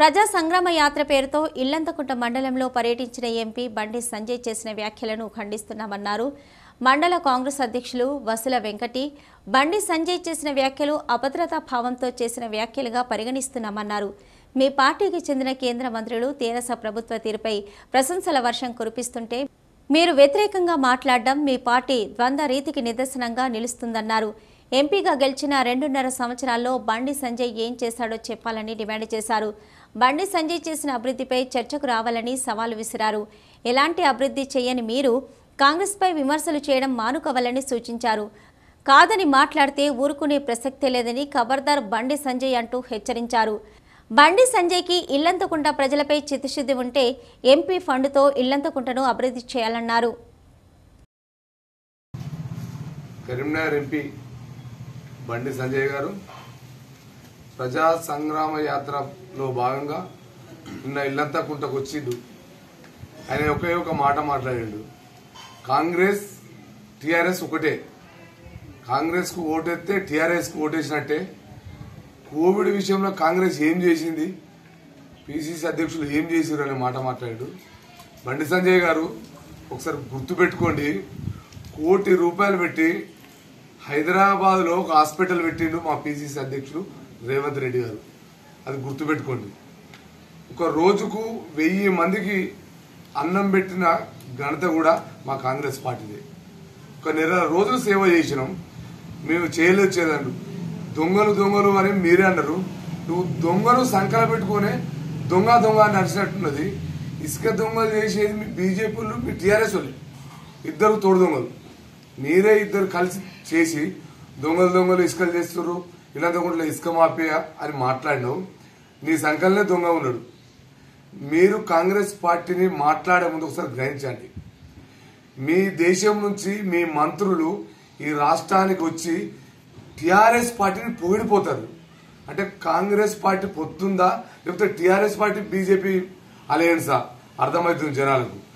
ప్రజా సంగ్రామ యాత్ర పేరుతో ఇల్లంతకుంట మండలంలో పర్యటించిన ఎంపీ బండి సంజయ్ చేసిన వ్యాఖ్యలను ఖండిస్తున్నామన్నారు. మండల కాంగ్రెస్ అధ్యక్షులు వసుల వెంకటి బండి సంజయ్ చేసిన వ్యాఖ్యలు అభద్రతా భావంతో చేసిన వ్యాఖ్యలుగా పరిగణిస్తున్నామన్నారు. మీ పార్టీకి చెందిన కేంద్ర మంత్రులు తెరాస ప్రభుత్వ తీరుపై ప్రశంసల వర్షం కురిపిస్తుంటే మీరు వ్యతిరేకంగా మాట్లాడడం మీ పార్టీ ద్వంద్వ రీతికి నిదర్శనంగా నిలుస్తుందన్నారు. ఎంపీగా గెలిచిన రెండున్నర సంవత్సరాల్లో బండి సంజయ్ ఏం చేశాడో చెప్పాలని డిమాండ్ చేశారు. బండి సంజయ్ చేసిన అభివృద్ధిపై చర్చకు రావాలని సవాలు విసిరారు. ఎలాంటి అభివృద్ధి చేయని మీరు కాంగ్రెస్పై విమర్శలు చేయడం మానుకోవాలని సూచించారు. కాదని మాట్లాడితే ఊరుకునే ప్రసక్తే లేదని ఖబర్దార్ బండి సంజయ్ అంటూ హెచ్చరించారు. బండి సంజయ్కి ఇల్లంతకుంట ప్రజలపై చిత్తశుద్ధి ఉంటే ఎంపీ ఫండ్తో ఇల్లంతకుంటను అభివృద్ధి చేయాలన్నారు. కరీంనగర్ ఎంపీ బండి సంజయ్ గారు ప్రజా సంగ్రామ యాత్రలో భాగంగా నిన్న ఇల్లంతా కుంటకు వచ్చిండు ఆయన ఒకే ఒక మాట మాట్లాడిండు. కాంగ్రెస్ టిఆర్ఎస్ ఒకటే. కాంగ్రెస్కు ఓటేస్తే టిఆర్ఎస్కు ఓటేసినట్టే. కోవిడ్ విషయంలో కాంగ్రెస్ ఏం చేసింది? పిసిసి అధ్యక్షులు ఏం చేసారు అనే మాట మాట్లాడాడు. బండి సంజయ్ గారు ఒకసారి గుర్తుపెట్టుకోండి. కోటి రూపాయలు పెట్టి హైదరాబాద్లో ఒక హాస్పిటల్ పెట్టిండు మా పిసిసి అధ్యక్షుడు రేవంత్ రెడ్డి గారు. అది గుర్తుపెట్టుకోండి. ఒక రోజుకు వెయ్యి మందికి అన్నం పెట్టిన ఘనత కూడా మా కాంగ్రెస్ పార్టీదే. ఒక నెల రోజులు సేవ చేసినాం. మేము చేయలేదు చేయదండు దొంగలు దొంగలు అని మీరే అన్నారు. నువ్వు దొంగలు సంకల పెట్టుకునే దొంగ దొంగ అని నడిచినట్టున్నది. ఇసుక దొంగలు చేసేది మీ బీజేపీలు మీ టీఆర్ఎస్ వాళ్ళు. ఇద్దరు తోడు దొంగలు. మీరే ఇద్దరు కలిసి చేసి దొంగలు దొంగలు ఇసుకలు చేస్తున్నారు ఇలాంటి ఇసుక మాఫియా అని మాట్లాడినావు. నీ సంకలనే దొంగ ఉన్నాడు. మీరు కాంగ్రెస్ పార్టీని మాట్లాడే ముందు ఒకసారి గ్రహించండి. మీ దేశం నుంచి మీ మంత్రులు ఈ రాష్ట్రానికి వచ్చి టిఆర్ఎస్ పార్టీని పొగిడిపోతారు. అంటే కాంగ్రెస్ పార్టీ పొత్తుందా? లేకపోతే టిఆర్ఎస్ పార్టీ బీజేపీ అలయన్సా? అర్థమవుతుంది జనాలకు.